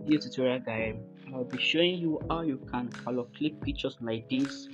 video tutorial guide i'll be showing you how you can color clip pictures like this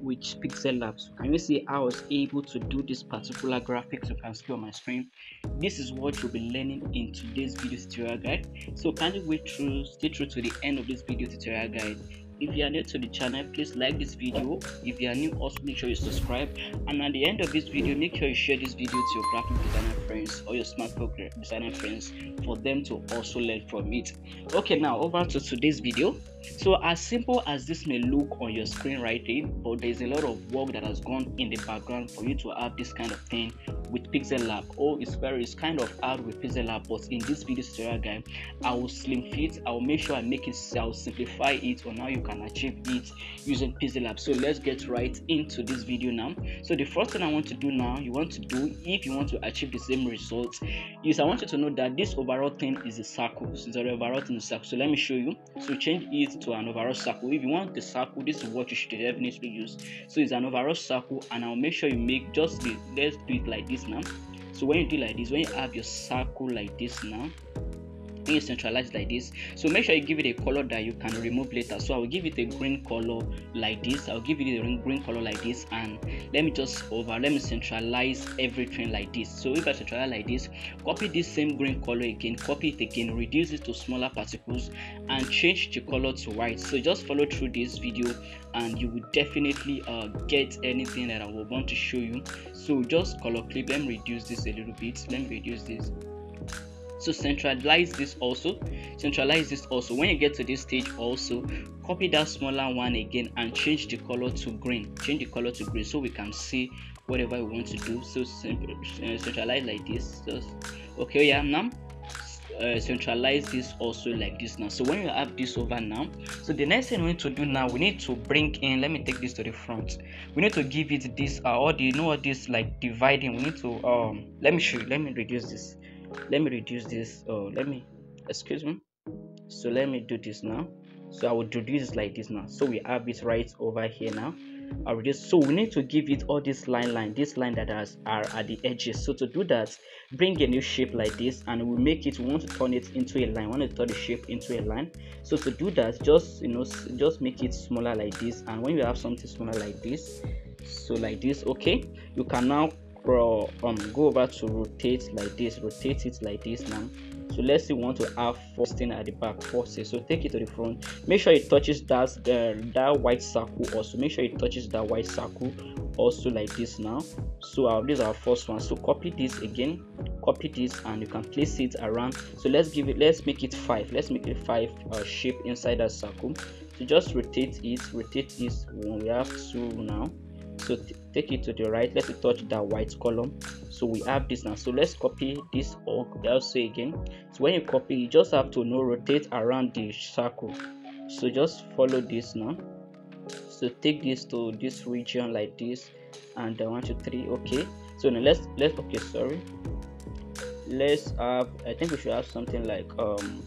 with PixelLabs. Can you see i was able to do this particular graphics? You can see on my screen. This is what you'll be learning in today's video tutorial guide. So kindly wait through stay through to the end of this video tutorial guide if you are new to the channel please like this video. If you are new also make sure you subscribe. And at the end of this video make sure you share this video to your graphic designer friends or your smartphone designer friends for them to also learn from it. Okay now over to today's video so as simple as this may look on your screen right here but there's a lot of work that has gone in the background for you to have this kind of thing with PixelLab. Oh it's very it's kind of hard with PixelLab but in this video tutorial guide i will slim fit. I will make sure i make it i'll simplify it on how you can achieve it using PixelLab. So let's get right into this video now. So the first thing i want to do now you want to do if you want to achieve the same results is i want you to know that this overall thing is a circle. So the overall thing is a circle. So let me show you. So change it to an overall circle. If you want the circle this is what you should definitely use. So it's an overall circle and i'll make sure you make just the let's do it like this now. So when you do like this when you have your circle like this now when you centralize like this. So make sure you give it a color that you can remove later. So i will give it a green color like this. I'll give it a green color like this. And let me just over let me centralize everything like this. So if i centralize like this copy this same green color again copy it again reduce it to smaller particles and change the color to white. So just follow through this video and you will definitely uh, get anything that i will want to show you. So just color clip. Let me reduce this a little bit. Let me reduce this so centralize this also. Centralize this also. When you get to this stage also copy that smaller one again and change the color to green. Change the color to green so we can see whatever we want to do. So uh, centralize like this. Just okay yeah now uh, centralize this also like this now. So when you have this over now so the next thing we need to do now we need to bring in let me take this to the front. We need to give it this uh, or do you know what this like dividing. We need to um let me show you let me reduce this let me reduce this oh let me excuse me. So let me do this now. So i will do this like this now. So we have it right over here now. I just so we need to give it all this line line this line that has are at the edges. So to do that bring a new shape like this and we make it we want to turn it into a line. We want to turn the shape into a line. So to do that just you know just make it smaller like this. And when you have something smaller like this so like this okay you can now um go over to rotate like this rotate it like this now. So let's say we want to have first thing at the back forces so take it to the front. Make sure it touches that uh, that white circle also. Make sure it touches that white circle also like this now. So our this is our first one. So copy this again copy this and you can place it around. So let's give it let's make it five. Let's make it five uh, shape inside that circle. So just rotate it rotate this when we have two now so take it to the right. Let's touch that white column. So we have this now. So let's copy this or also again. So when you copy you just have to know rotate around the circle. So just follow this now. So take this to this region like this. And uh, one two three okay. So now let's let's okay sorry. Let's have i think we should have something like um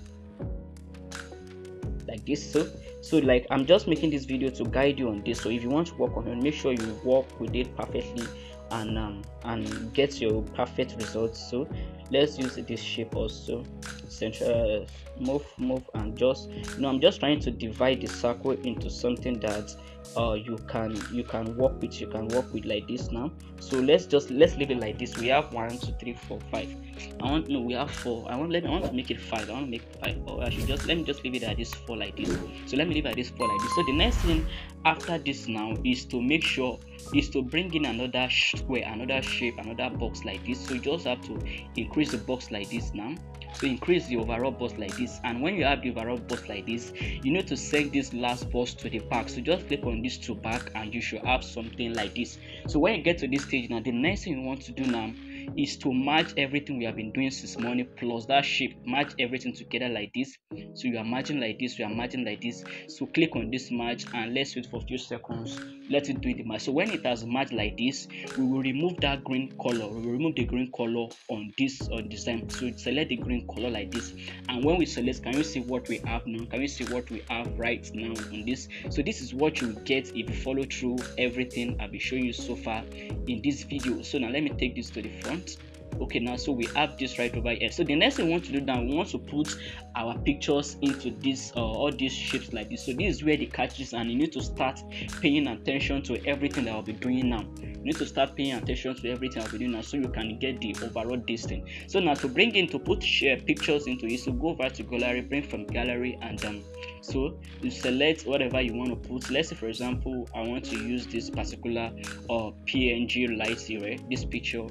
like this. So so like i'm just making this video to guide you on this. So if you want to work on it make sure you work with it perfectly and um, and get your perfect results. So let's use this shape also. Central uh, move move and just you know i'm just trying to divide the circle into something that uh, you can you can work with you can work with like this now. So let's just let's leave it like this. We have one two three four five. I want no we have four. I want let me i want to make it five. I want to make five. Or i should just let me just leave it at this four like this. So let me leave it at this four like this. So the next thing after this now is to make sure is to bring in another square another shape another box like this. So you just have to increase the box like this now. So increase the overall box like this. And when you have the overall box like this you need to send this last box to the back. So just click on this to back and you should have something like this. So when you get to this stage now the next thing you want to do now is to match everything we have been doing since morning plus that shape match everything together like this. So you are matching like this you are matching like this. So click on this match and let's wait for a few seconds. Let it do the match. So when it has matched like this we will remove that green color. We will remove the green color on this on design so select the green color like this. And when we select can you see what we have now? Can you see what we have right now on this? So this is what you get if you follow through everything i've been showing you so far in this video. So now let me take this to the front. Okay now so we have this right over here. So the next thing we want to do now we want to put our pictures into this uh, all these shapes like this. So this is where the catch is and you need to start paying attention to everything that i'll be doing now. You need to start paying attention to everything i'll be doing now so you can get the overall distance so now to bring in to put share pictures into it so go over to gallery bring from gallery and um so you select whatever you want to put. Let's say for example i want to use this particular uh png light here this picture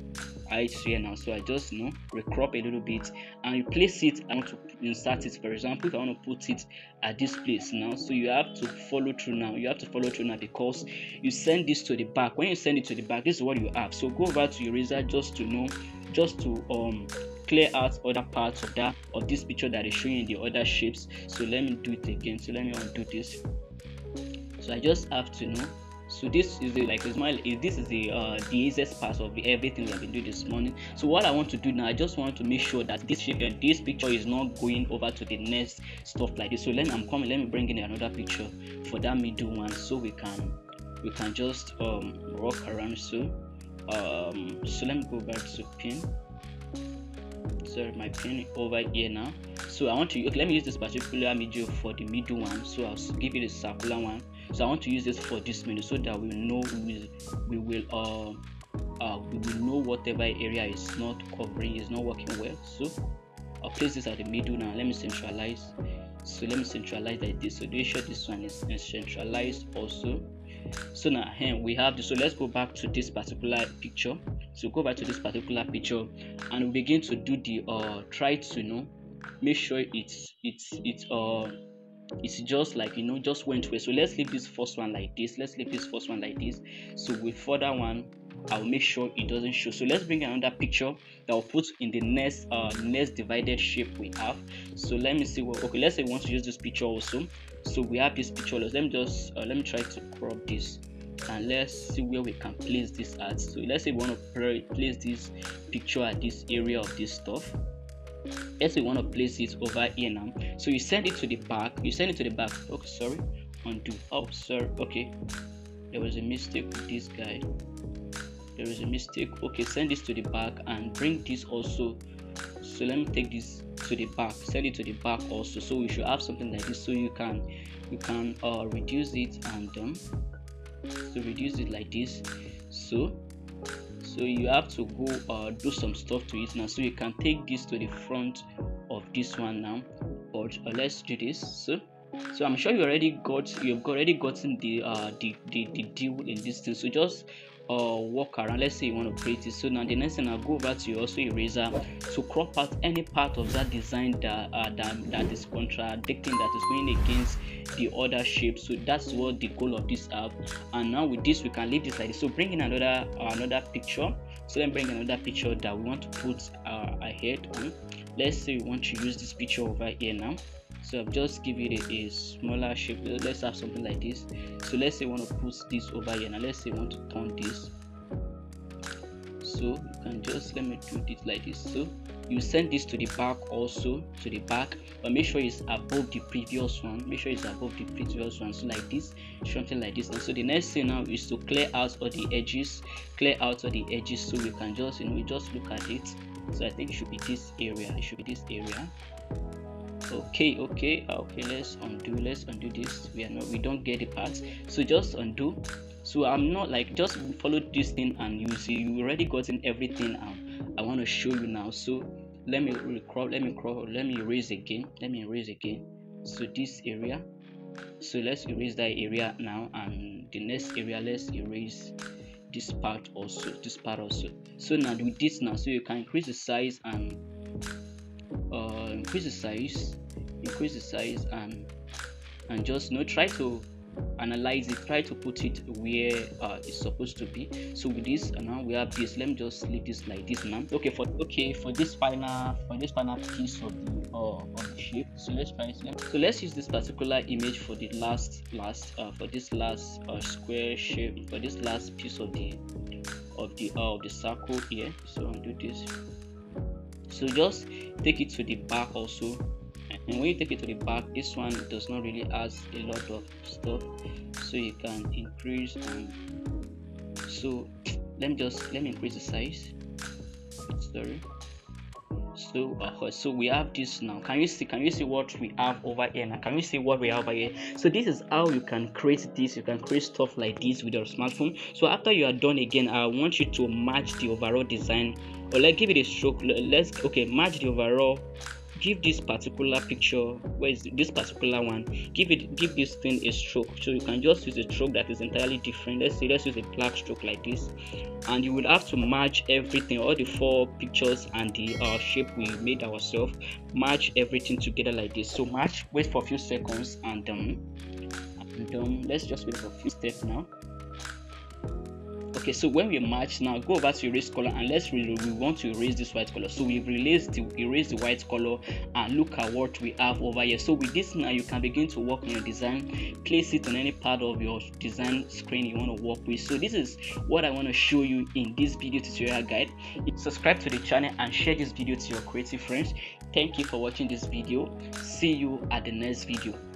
height here now so i just you know recrop a little bit and you place it i want to insert it. For example if i want to put it at this place now so you have to follow through now. You have to follow through now because you send this to the back. When you send it to the back this is what you have. So go over to your eraser just to know just to um clear out other parts of that of this picture that is showing the other shapes. So let me do it again. So let me undo this. So i just have to know so this is the like this is the uh the easiest part of everything we have been doing this morning. So what i want to do now i just want to make sure that this shape and this picture is not going over to the next stuff like this. So let me i'm coming let me bring in another picture for that middle one so we can we can just um walk around. So um so let me go back to pin sorry my pin over here now. So i want to okay, let me use this particular medium for the middle one. So i'll give it a circular one. So i want to use this for this minute so that we know we, we will uh, uh we will know whatever area is not covering is not working well. So i'll place this at the middle now. Let me centralize. So let me centralize like this. So do sure this one is centralized also so now here we have this. So let's go back to this particular picture. So go back to this particular picture and we begin to do the uh try to you know make sure it's it's it's uh it's just like you know just went away. So let's leave this first one like this. Let's leave this first one like this. So with further one i'll make sure it doesn't show. So let's bring another picture that i'll put in the next uh next divided shape we have. So let me see what okay let's say we want to use this picture also. So we have this picture. Let me just uh, let me try to crop this and let's see where we can place this at. So let's say we want to place this picture at this area of this stuff let's say we want to place it over here now. So you send it to the back. You send it to the back. Okay sorry. Undo. Oh sorry. Okay. There was a mistake with this guy. There is a mistake. Okay send this to the back and bring this also. So let me take this to the back. Send it to the back also. So we should have something like this. So you can you can uh, reduce it and um, so reduce it like this. So so you have to go uh, do some stuff to it now. So you can take this to the front of this one now. But uh, let's do this. So so i'm sure you already got you've already gotten the uh the, the the deal in this thing. So just uh walk around. Let's say you want to create it. So now the next thing i'll go over to your also eraser to crop out any part of that design that uh, that, that is contradicting that is going against the other shape. So that's what the goal of this app. And now with this we can leave this like this. So bring in another uh, another picture. So then bring another picture that we want to put uh, ahead on. Let's say we want to use this picture over here now so I've just give it a, smaller shape. Let's have something like this. So let's say we want to put this over here. Now let's say we want to turn this. So you can just let me do this like this. So you send this to the back also to the back. But make sure it's above the previous one. Make sure it's above the previous one. So like this something like this. And so the next thing now is to clear out all the edges. Clear out all the edges so we can just you know we just look at it. So i think it should be this area. It should be this area okay okay okay let's undo let's undo this. We are not we don't get the parts so just undo. So i'm not like just follow this thing and you see you already gotten everything um, i want to show you now. So let me recrawl let me crawl let me erase again let me erase again. So this area. So let's erase that area now and the next area let's erase this part also this part also. So now with this now. So you can increase the size and uh, increase the size increase the size and and just you know try to analyze it try to put it where uh, it's supposed to be. So with this uh, now we have this. Let me just leave this like this now. Okay for okay for this final for this final piece of the uh, of the shape. So let's try it so let's use this particular image for the last last uh, for this last uh, square shape for this last piece of the of the uh, of the circle here. So I'll do this so just take it to the back also. And when you take it to the back this one does not really add a lot of stuff. So you can increase and so let me just let me increase the size. Sorry. So uh, so we have this now. Can you see can you see what we have over here now? Can you see what we have over here? So this is how you can create this. You can create stuff like this with your smartphone. So after you are done again i want you to match the overall design or let's give it a stroke let's okay match the overall. Give this particular picture where is this particular one. Give it give this thing a stroke. So you can just use a stroke that is entirely different. Let's say let's use a black stroke like this. And you will have to match everything all the four pictures and the uh, shape we made ourselves. Match everything together like this. So match wait for a few seconds and um and um let's just wait for a few steps now okay so when we match now go over to erase color and let's really we want to erase this white color. So we've released the erase the white color and look at what we have over here. So with this now you can begin to work on your design. Place it on any part of your design screen you want to work with. So this is what i want to show you in this video tutorial guide. Subscribe to the channel and share this video to your creative friends. Thank you for watching this video. See you at the next video